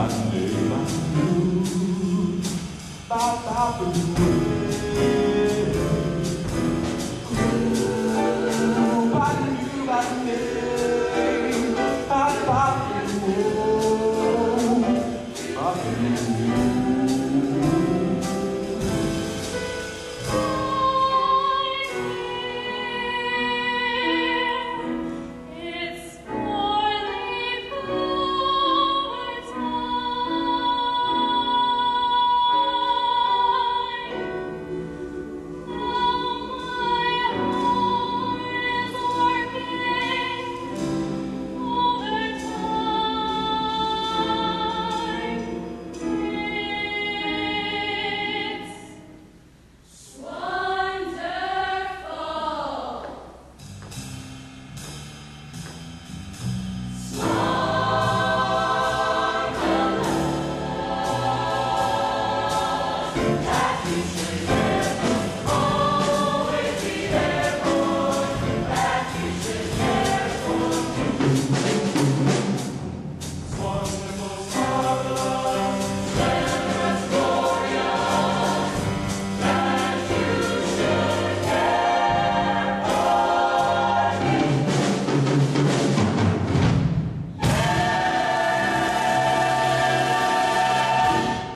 Monday, Monday, Monday, Monday, Monday, Monday, Happy